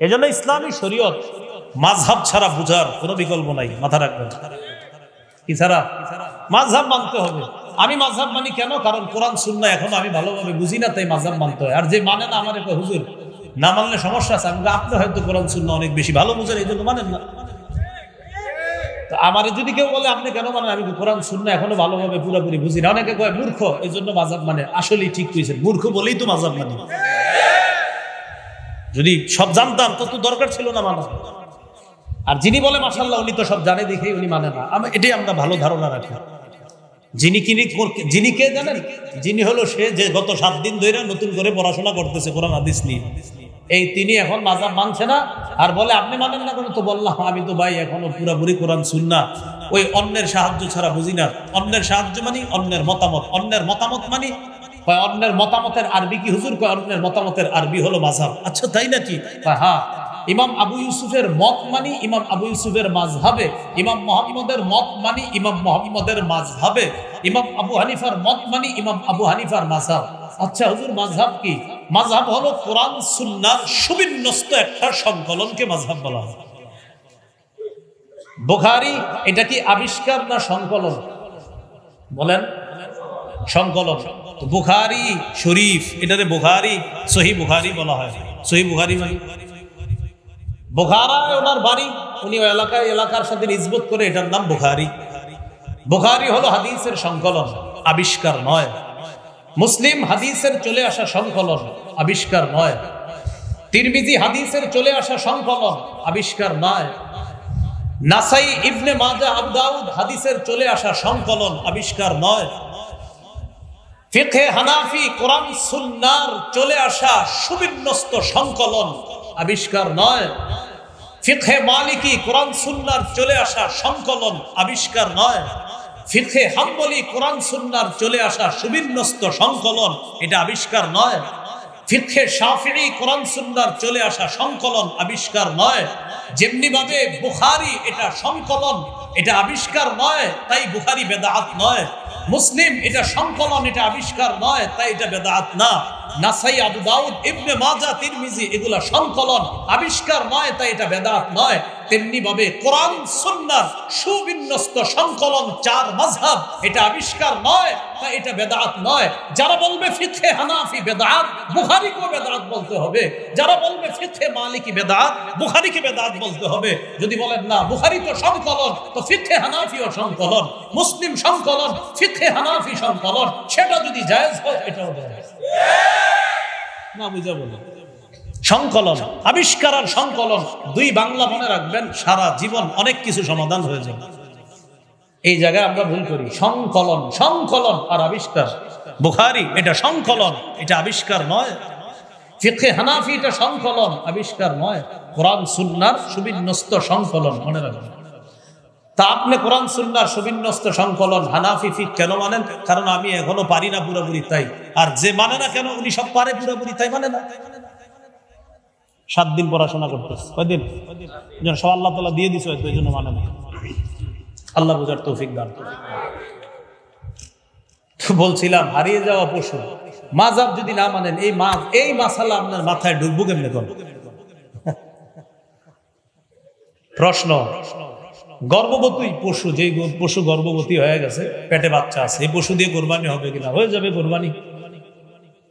এজন্য ইসলামী শরীয়ত মাঝহাব ছাড়া বুঝার কোনো বিকল্প নাই, মাথা রাখবেন। কি ছাড়া? মাঝহাব মানতে হবে। আমি মাঝহাব মানি কেন? কারণ কোরআন সুন্না এখন আমি ভালোভাবে বুঝি না, তাই মাঝহাব মানতে হয়। আর যে মানে না আমার একটা হুজুর, না মানলে সমস্যা আছে। আমি আপনি হয়তো কোরআন সুন্না অনেক বেশি ভালো বুঝেন, এই জন্য মানেন না। আমার যদি কেউ বলে, আপনি কেন মানেন আমি কোরআন শুননা এখনও ভালোভাবে পুরোপুরি বুঝি না। অনেকে কয়, মূর্খ। এই জন্য মাজাব মানে আসলেই ঠিক কইছেন, মূর্খ বলেই তো মাজাব মানে। যদি সব জানতাম, তো তো দরকার ছিল না মানা আর যিনি বলে মাসাল্লাহ উনি তো সব জানে দেখেই উনি মানে না। এটাই আমরা ভালো ধারণা রাখি। যিনি কিনি যিনি কে জানেন? যিনি হলো সে যে গত সাত দিন ধরে নতুন করে পড়াশোনা করতেছে কোরআন, হাদিস নিয়ে। এই তিনি এখন মাজাব মানছে না। আর বলে, আপনি মানেন না কেন? তো বললাম, আমি তো ভাই এখনও পুরাপুরি কোরআন শুননা ওই অন্যের সাহায্য ছাড়া বুঝি না। অন্যের সাহায্য মানি, অন্যের মতামত। অন্যের মতামত মানি কয় অন্যের মতামতের আরবি কি? হুজুর কয় অন্যের মতামতের আরবি হলো মাঝহাব। আচ্ছা তাই নাকি? হ্যাঁ ইমাম আবু ইউসুফের মত মানি ইমাম আবু ইউসুফের মাঝহাবে। ইমাম মোহাম্মদের মত মানি ইমাম মোহাম্মদের মাঝহাবে। ইমাম আবু হানিফার মত মানি ইমাম আবু হানিফার মাঝহাব। আচ্ছা হুজুর মাঝহাব কি? মাঝহাব হলো কোরআন সুন্নার সুবিন্যস্ত একটা সংকলনকে মাঝহাব বলা হয়। বুখারি এটা কি আবিষ্কার না সংকলন? বলেন। সংকলন। বুখারি শরীফ এটাতে বুখারি সহি বুখারি বলা হয়। সহি বুখারি মানে? বুখারায় ওনার বাড়ি, উনি এলাকায়, এলাকার সাথে নিজবত করে এটার নাম বুখারি। বুখারি হলো হাদিসের সংকলন, আবিষ্কার নয়। মুসলিম হাদিসের চলে আসা সংকলন, আবিষ্কার নয়। তিরমিজি হাদিসের চলে আসা সংকলন, আবিষ্কার নয়। নাসাই ইবনে মাজা আবদাউদ হাদিসের চলে আসা সংকলন, আবিষ্কার নয়। ফিখে হানাফি, কোরআন, সুন্নার চলে আসা সুবিন্যস্ত সংকলন আবিষ্কার নয়। ফিখে মালিকি, কোরআন, সুন্নার চলে আসা সংকলন আবিষ্কার নয়। ফিখে হাম্বলি, কোরআন, সুন্নার চলে আসা সুবিন্যস্ত সংকলন এটা আবিষ্কার নয়। ফিখে শাফিঈ, কোরআন, সুন্নার চলে আসা সংকলন আবিষ্কার নয়। যেমনি ভাবে বুখারি এটা সংকলন, এটা আবিষ্কার নয়, তাই বুখারি বেদাত নয়। মুসলিম, এটা সংকলন, এটা আবিষ্কার নয়, তাই এটা বেদাত না। নাসাই, আবু দাউদ, ইবনে মাজা তিরমিজি, এগুলা সংকলন, আবিষ্কার নয়, তাই এটা বেদাত নয়। তেমনি ভাবে কোরআন সুন্নার সুবিন্যস্ত, সংকলন চার মাযহাব এটা আবিষ্কার নয় তাই এটা বেদাত নয়। যারা বলবে ফিকহে হানাফি বেদাত বুখারীকে বেদাত বলতে হবে। যারা বলবে ফিকহে মালিকি বেদাত, বুখারীকে বেদাত বলতে হবে। যদি বলেন না, বুখারী তো সংকলন, তো ফিকহে হানাফিও সংকলন, মুসলিম সংকলন ফিকহে হানাফি সংকলন, সেটা যদি জায়েজ হয়, এটাও জায়েজ। না বুঝা বলো সংকলন, আবিষ্কার আর সংকলন, দুই বাংলা মনে রাখবেন, সারা জীবন অনেক কিছু সমাধান হয়ে যাবে। এই জায়গায় আমরা ভুল করি। সংকলন সংকলন আর আবিষ্কার। বুখারি, এটা সংকলন, এটা আবিষ্কার নয়। ফিখে হানাফি, এটা সংকলন, আবিষ্কার নয়। কোরআন, সুন্নার সুবিন্যস্ত সংকলন, মনে রাখবেন। তা আপনি কোরআন, সুন্নার সুবিন্যস্ত সংকলন, হানাফি ফিক কেন মানেন? কারণ আমি এখনও পারি না পুরোপুরি তাই। আর যে মানে না কেন, উনি সব পারে পুরোপুরি, তাই মানে না। সাত দিন পড়াশোনা করতেছে। কয়দিন যেন সব আল্লাহ তালা দিয়ে দিছে হয়তো এই জন্য মানে না আল্লাহ বুঝার তৌফিক দান। তো বলছিলাম, হারিয়ে যাওয়া পশু, মাজাব যদি না মানেন, এই মাছ এই মাসালা আপনার মাথায় ঢুকবো কেমনে কোন প্রশ্ন, গর্ভবতী পশু যে পশু গর্ভবতী হয়ে গেছে, পেটে বাচ্চা আছে, এই পশু দিয়ে কোরবানি হবে কিনা? হয়ে যাবে কোরবানি।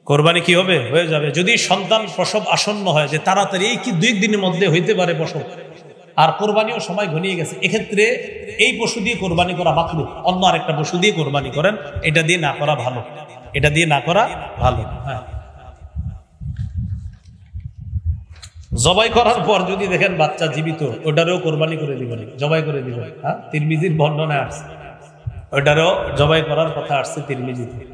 কোরবানি কি হবে? হয়ে যাবে। যদি সন্তান প্রসব আসন্ন হয়, যে তাড়াতাড়ি, এই কি দুই দিনের মধ্যে হইতে পারে প্রসব? আর কোরবানিও সময় ঘনিয়ে গেছে। এক্ষেত্রে এই পশু দিয়ে কোরবানি করা মাকরু। অন্য আরেকটা পশু দিয়ে কোরবানি করেন। এটা দিয়ে না করা ভালো। এটা দিয়ে না করা ভালো। হ্যাঁ। জবাই করার পর যদি দেখেন বাচ্চা জীবিত, ওটারও কোরবানি করে দিবেন। জবাই করে দিবেন। হ্যাঁ? তিরমিজির বর্ণনা আসছে। ওটারও জবাই করার কথা আসছে তিরমিজিতে।